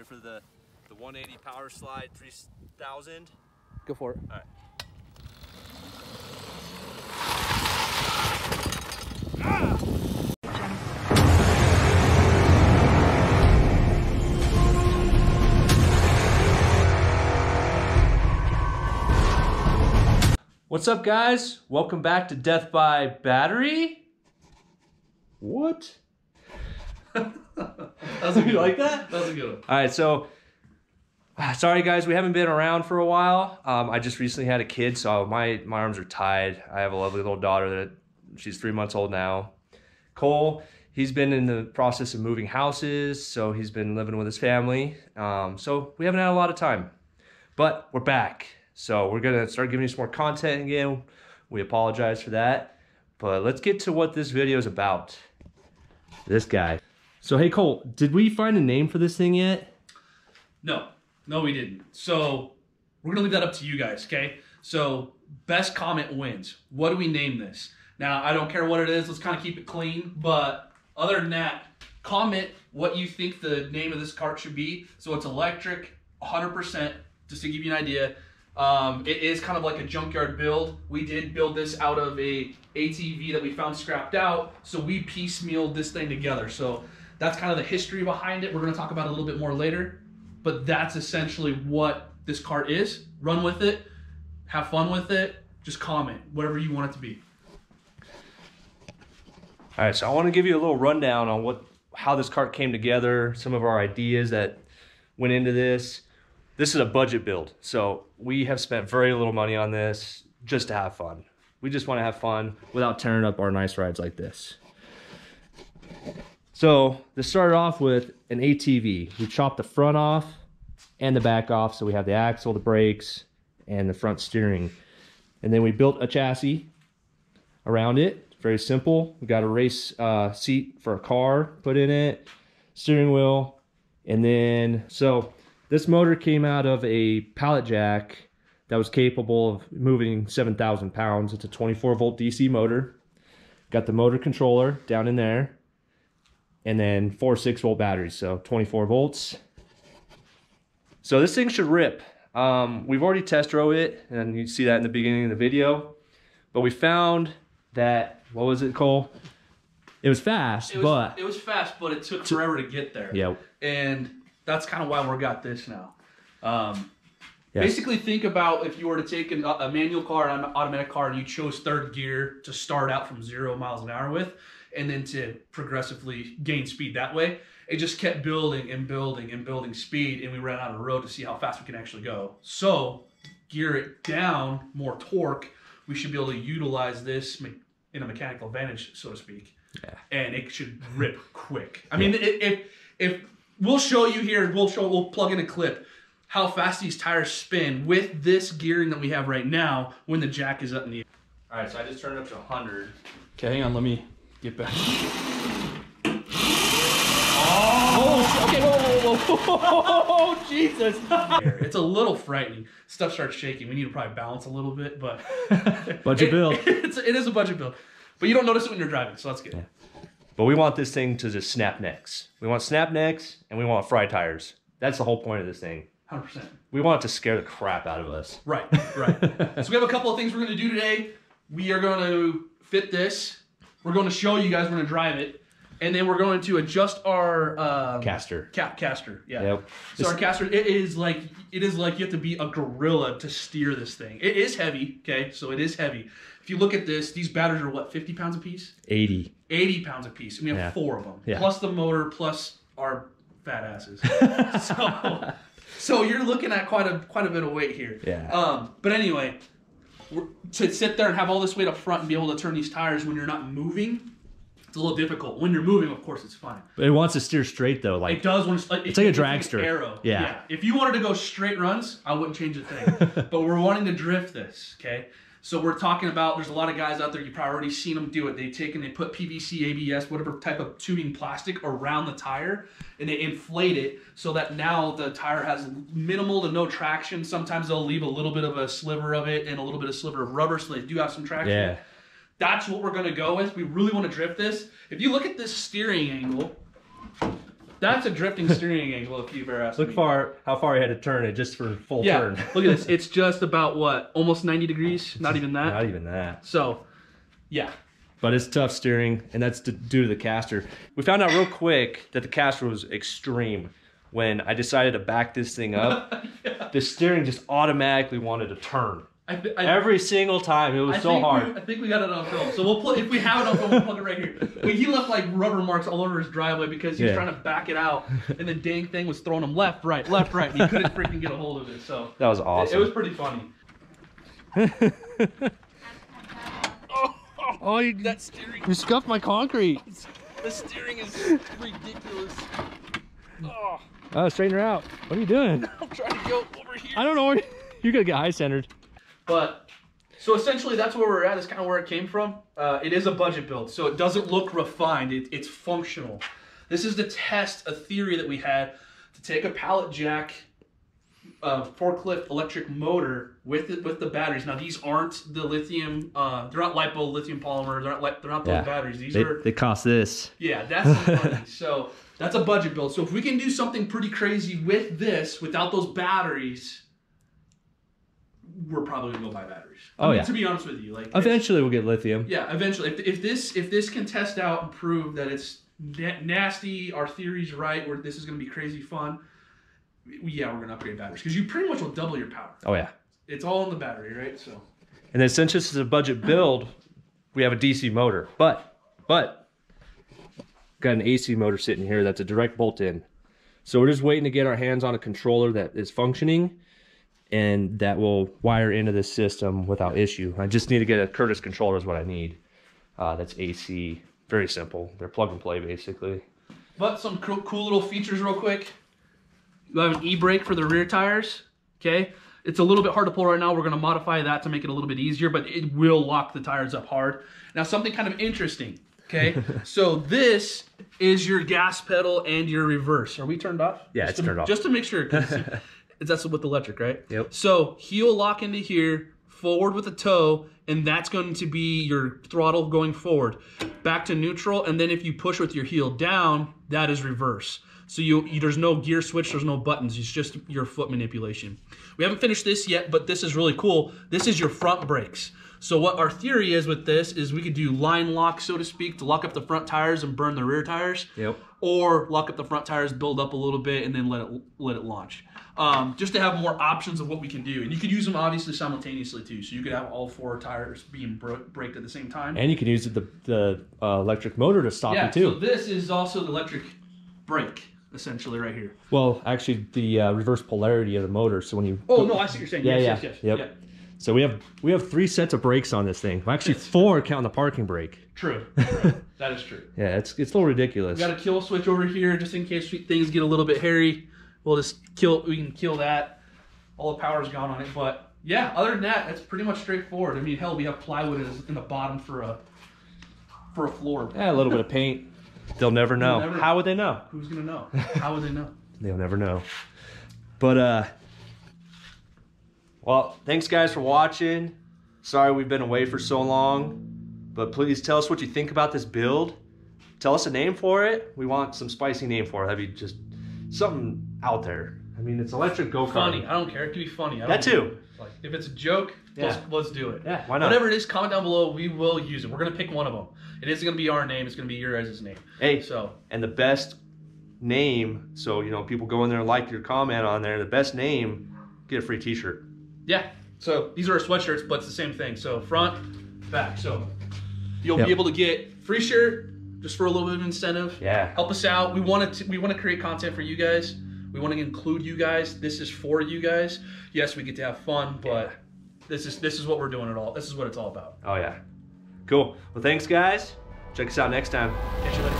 Ready for the, the 180 power slide 3000? Go for it. All right. What's up, guys? Welcome back to Death by Battery. What? That was a good You like that? That was a good one. All right, so sorry guys, we haven't been around for a while. Um, I just recently had a kid, so my my arms are tied. I have a lovely little daughter that she's three months old now. Cole, he's been in the process of moving houses, so he's been living with his family. Um, so we haven't had a lot of time, but we're back. So we're gonna start giving you some more content again. We apologize for that, but let's get to what this video is about. This guy. So hey Cole, did we find a name for this thing yet? No, no, we didn't. So we're gonna leave that up to you guys, okay? So best comment wins. What do we name this? Now I don't care what it is. Let's kind of keep it clean. But other than that, comment what you think the name of this cart should be. So it's electric, 100%. Just to give you an idea. Um, it is kind of like a junkyard build. We did build this out of a ATV that we found scrapped out. So we piecemealed this thing together. So that's kind of the history behind it. We're going to talk about a little bit more later. But that's essentially what this cart is. Run with it, have fun with it, just comment, whatever you want it to be. All right, so I want to give you a little rundown on what how this cart came together, some of our ideas that went into this. This is a budget build, so we have spent very little money on this just to have fun. We just want to have fun without tearing up our nice rides like this. So this started off with an ATV. We chopped the front off and the back off, so we have the axle, the brakes, and the front steering. And then we built a chassis around it. Very simple. We got a race uh, seat for a car put in it, steering wheel, and then so this motor came out of a pallet jack that was capable of moving 7,000 pounds. It's a 24 volt DC motor. Got the motor controller down in there, and then four 6 volt batteries, so 24 volts. So this thing should rip. Um, we've already test drove it, and you see that in the beginning of the video. But we found that what was it, Cole? It was fast, It was, but it was fast, but it took forever to get there. yeah, And that's kind of why we got this now. Um, Yeah. Basically, think about if you were to take an, a manual car and an automatic car and you chose third gear to start out from zero miles an hour with, and then to progressively gain speed that way. It just kept building and building and building speed, and we ran out of road to see how fast we can actually go. So, gear it down, more torque. We should be able to utilize this in a mechanical advantage, so to speak. Yeah. And it should rip quick. I mean, i- if if we'll show you here, we'll show, we'll plug in a clip how fast these tires spin with this gearing that we have right now when the jack is up in the air. All right, so I just turned it up to 100. Okay, hang on, let me get back. Oh, okay, whoa, whoa, whoa, whoa, oh, Jesus. it's a little frightening. Stuff starts shaking. We need to probably balance a little bit, but Budget it, build. It's, it is a budget build, but you don't notice it when you're driving, so that's good. Yeah. But we want this thing to just snap necks. We want snap necks and we want fry tires. That's the whole point of this thing. Hundred percent. We want it to scare the crap out of us. Right, right. so we have a couple of things we're going to do today. We are going to fit this. We're going to show you guys. We're going to drive it, and then we're going to adjust our um, Caster. cap caster. Yeah. Yep. So our caster, it is like it is like you have to be a gorilla to steer this thing. It is heavy. Okay, so it is heavy. If you look at this, these batteries are what fifty pounds a piece, 80. eighty pounds a piece, and we have Yeah. four of them, Yeah. plus the motor, plus our fat asses. so, so you're looking at quite a quite a bit of weight here. Yeah. Um, but anyway, to sit there and have all this weight up front and be able to turn these tires when you're not moving, it's a little difficult. When you're moving, of course, it's fine. But it wants to steer straight though. Like It does when it's like It's like a dragster. arrow. Yeah. If you wanted to go straight runs, I wouldn't change a thing. but we're wanting to drift this. Okay. So we're talking about. There's a lot of guys out there. You've probably already seen them do it. They take and they put PVC, ABS, whatever type of tubing plastic around the tire, and they inflate it so that now the tire has minimal to no traction. Sometimes they'll leave a little bit of a sliver of it and a little bit of sliver of rubber, so they do have some traction. yeah. That's what we're gonna go with. We really want to drift this. If you look at this steering angle, That's a drifting steering angle if you've ever asked Look me. far how far he had to turn it just for full Yeah, turn. look at this. It's just about what, almost 90 degrees? Not even that. Not even that. So, yeah. But it's tough steering, and that's due to the caster. We found out real quick that the caster was extreme. When I decided to back this thing up, the steering just automatically wanted to turn. I, th- I, Every single time. It was I so hard. We, I think we got it on film. So we'll plug. If we have it on film, we'll plug it right here. But he left like rubber marks all over his driveway because he was Yeah. trying to back it out, and the dang thing was throwing him left, right, left, right. And he couldn't freaking get a hold of it. So That was awesome. it was pretty funny. oh, you, That steering, you scuffed my concrete. the steering is ridiculous. Oh, Oh, straighten her out. What are you doing? I'm trying to go over here. I don't know. You're gonna get high centered. But so essentially, that's where we're at. Is kind of where it came from. Uh, it is a budget build, so it doesn't look refined. It, it's functional. This is to test a theory that we had to take a pallet jack uh, forklift electric motor with the, with the batteries. Now these aren't the lithium. Uh, they're not lipo lithium polymer. They're not li- they're not those Yeah. batteries. These They, are they cost this. yeah, that's so that's a budget build. So if we can do something pretty crazy with this without those batteries, we're probably gonna go buy batteries. Oh, I Oh, mean, yeah. To be honest with you, like Eventually, we'll get lithium. yeah, eventually. If, if this if this can test out and prove that it's na- nasty, our theory's right, where this is gonna be crazy fun. Yeah, we're gonna upgrade batteries because you pretty much will double your power. Oh yeah. It's all in the battery, right? So And then since this is a budget build, we have a DC motor. But, but, got an AC motor sitting here that's a direct bolt in. So we're just waiting to get our hands on a controller that is functioning and that will wire into the system without issue. I just need to get a Curtis controller is what I need. Uh, that's AC. Very simple. They're plug and play basically. But some cool, cool little features, real quick. You have an e-brake for the rear tires. Okay, it's a little bit hard to pull right now. We're going to modify that to make it a little bit easier, but it will lock the tires up hard. Now, something kind of interesting. Okay, so this is your gas pedal and your reverse. Are we turned off? Yeah, Just it's to- turned off. Just to make sure. That's with electric, right? Yep. So heel lock into here, forward with the toe, and that's going to be your throttle going forward. Back to neutral, and then if you push with your heel down, that is reverse. So you, you there's no gear switch, there's no buttons. It's just your foot manipulation. We haven't finished this yet, but this is really cool. This is your front brakes. So what our theory is with this is we could do line lock, so to speak, to lock up the front tires and burn the rear tires Yep. Or lock up the front tires, build up a little bit, and then let it let it launch. Um, just to have more options of what we can do, and you could use them obviously simultaneously too. So you could have all four tires being bro- braked at the same time. And you can use the, the uh, electric motor to stop yeah. it too. So this is also the electric brake, essentially right here. well, actually, the uh, reverse polarity of the motor. So when you Oh no, I see what you're saying. Yeah, yes, yeah. yes, yes. Yep. Yeah. So we have we have three sets of brakes on this thing. Well, actually, four counting the parking brake. True. true. that is true. Yeah, it's it's a little ridiculous. We got a kill switch over here just in case things get a little bit hairy. We'll just kill. We can kill that. All the power's gone on it, but yeah. Other than that, it's pretty much straightforward. I mean, hell, we have plywood in- in the bottom for a for a floor. yeah, a little bit of paint. They'll never know. never- How would they know? Who's gonna know? How would they know? They'll never know. But uh, well, thanks guys for watching. Sorry we've been away for so long, but please tell us what you think about this build. Tell us a name for it. We want some spicy name for it. That'd be just something out there. I mean, it's electric go kart. Funny. I don't care. It can be funny. I That too. Like if it's a joke, let's, Yeah. let's do it. Yeah, why not? Whatever it is, comment down below. We will use it. We're gonna pick one of them. It isn't gonna be our name. It's gonna be your guys' name. Hey, So and the best name. So you know, people go in there and like your comment on there. The best name, get a free T-shirt. Yeah. So these are our sweatshirts, but it's the same thing. So front, back. So you'll Yep. be able to get free shirt just for a little bit of incentive. Yeah. Help us out. We want to we want to create content for you guys. We want to include you guys. This is for you guys. Yes, we get to have fun, but this is this is what we're doing at all. This is what it's all about. Oh yeah. Cool. Well, thanks guys. Check us out next time. Catch you later.